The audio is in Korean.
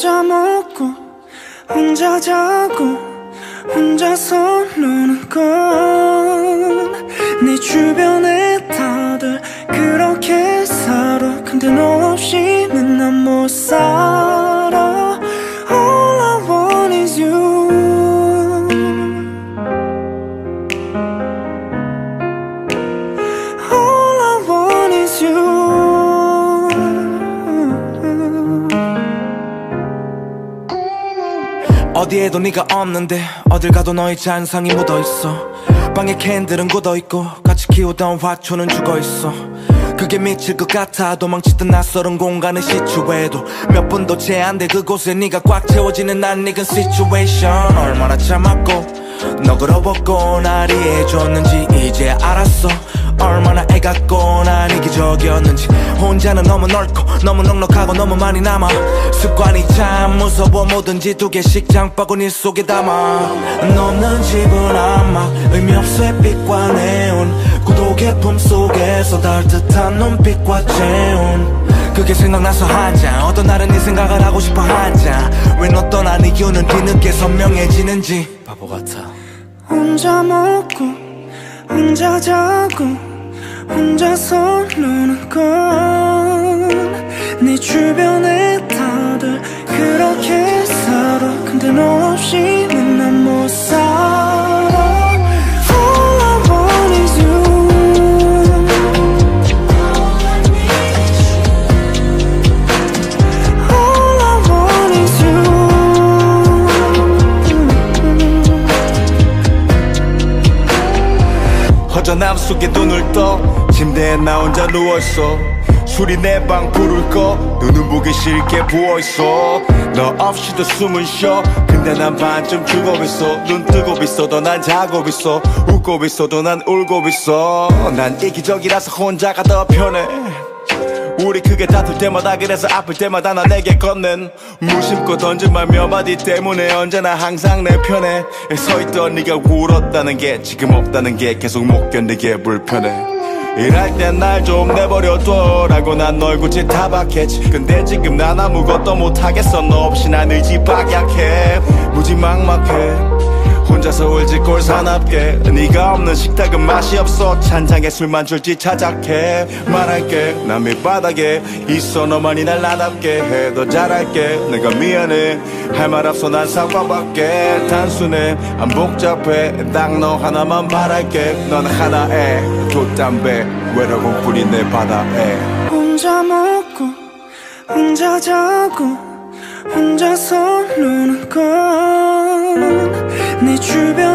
혼자 먹고 혼자 자고 혼자 서노는 건 내 주변에 다들 그렇게 살아. 근데 너 없이 어디에도 네가 없는데 어딜 가도 너의 잔상이 묻어있어. 방에 candle은 굳어있고 같이 키우던 화초는 죽어있어. 그게 미칠 것 같아 도망치던 낯설은 공간의 시트에도 몇 분도 채 안 돼 그곳에 네가 꽉 채워지는 아이러닉한 situation. 얼마나 참았고 너그러웠고 날 이해해줬는지 이제 알았어. 얼마나 애같고 난 적이었는지 혼자는 너무 넓고 너무 넉넉하고 너무 많이 남아. 습관이 참 무서워 뭐든지 두 개씩 장바구니 속에 담아. 너 없는 집은 아마 의미 없을 빛과 네온. 구독의 품속에서 달 듯한 눈빛과 재운 그게 생각나서 하자. 어떤 날은 네 생각을 하고 싶어 하자. 왜너 떠난 이유는 뒤늦게 선명해지는지. 바보 같아. 혼자 먹고 혼자 자고 혼자서 노는 건 내 주변에 다들 그렇게 살아. 근데 너 없이는 난못 살아. All I want is you. All I want is you. 허전함 속에 눈을 떠 침대에 나 혼자 누워있어. 술이 내방 불을 꺼 눈은 보기 싫게 부어있어. 너 없이도 숨은 쉬어. 근데 난 반쯤 죽어 있어. 눈 뜨고 있어도 난 자고 있어. 웃고 있어도 난 울고 있어. 난 이기적이라서 혼자가 더 편해. 우리 크게 다툴 때마다 그래서 아플 때마다 나 내게 건넨 무심코 던진 말 몇 마디 때문에 언제나 항상 내 편에. 서있던 네가 울었다는 게 지금 없다는 게 계속 못 견디게 불편해 일할 땐 날 좀 내버려둬 라고 난 널 굳이 타박했지. 근데 지금 난 아무것도 못하겠어. 너 없이 난 의지 박약해. 무지막막해 혼자서 울지 꼴 사납게. 네가 없는 식탁은 맛이 없어. 찬장에 술만 줄지 찾아게 말할게 난 밑바닥에. 있어 너만이 날 나답게. 해 더 잘할게 내가 미안해. 할 말 없어 난 사과받게. 단순해 안 복잡해. 딱 너 하나만 바랄게. 넌 하나에. 돛담배 외로움뿐인 내 바다에. 혼자 먹고 혼자 자고 혼자 서 노는 건 你去。